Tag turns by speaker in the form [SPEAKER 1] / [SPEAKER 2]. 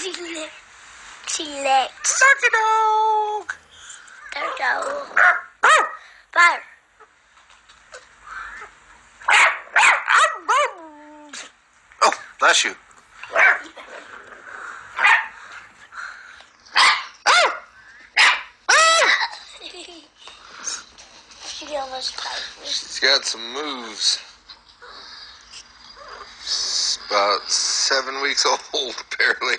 [SPEAKER 1] She licked. She licked.
[SPEAKER 2] Dirty dog.
[SPEAKER 1] Their dog. Fire.
[SPEAKER 2] Oh, bless you.
[SPEAKER 1] she almost tight.
[SPEAKER 2] She's got some moves about seven weeks old, apparently.